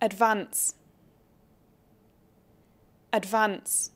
advance. Advance.